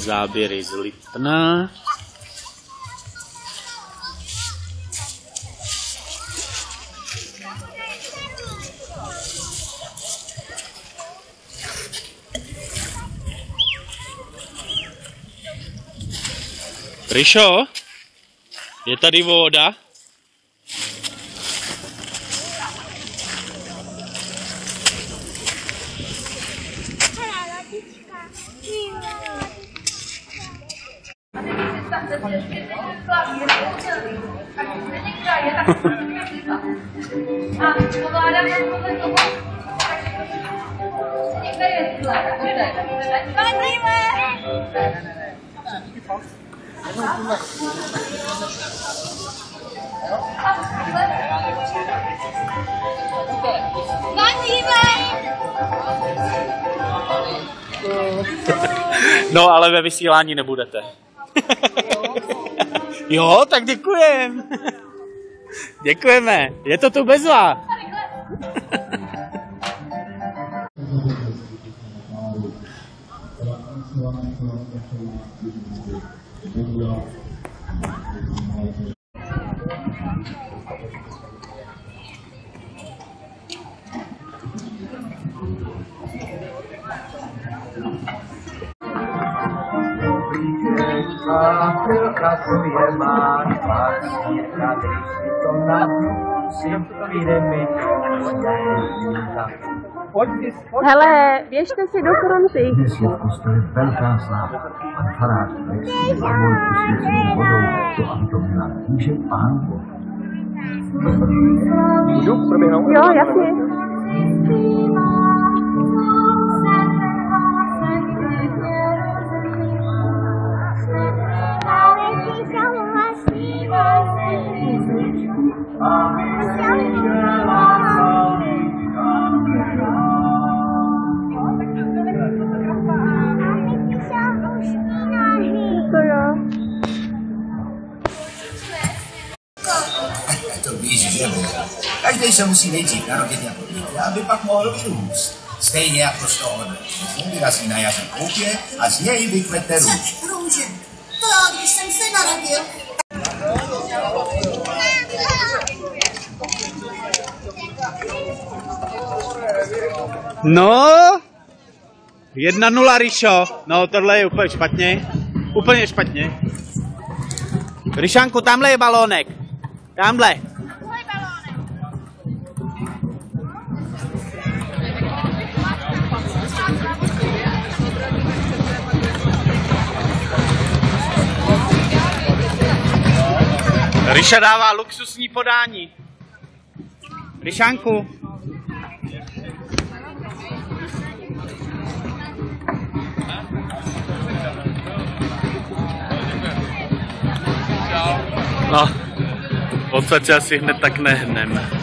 Záběry z Lipna. Ryšo, je tady voda? No, ale ve vysílání nebudete. Farář nechce zámoj posvěcenou vodou, to aby to Ela é biešte si do fronty. Jo, jasně. Ne? Každý se musí nejdřív narodit jako dítě, aby pak mohl vyrůst. Stejně jako z toho vyrazí na jaře koupě a z něj vykvete růž. Růže. To já, když jsem se narodil. No, jedna nula, Ryšo. No, tohle je úplně špatně. Úplně špatně. Ryšanku, tamhle je balónek. Tamhle. Ryša dává luxusní podání. Ryšanku. No, v podstatě asi hned tak nehneme.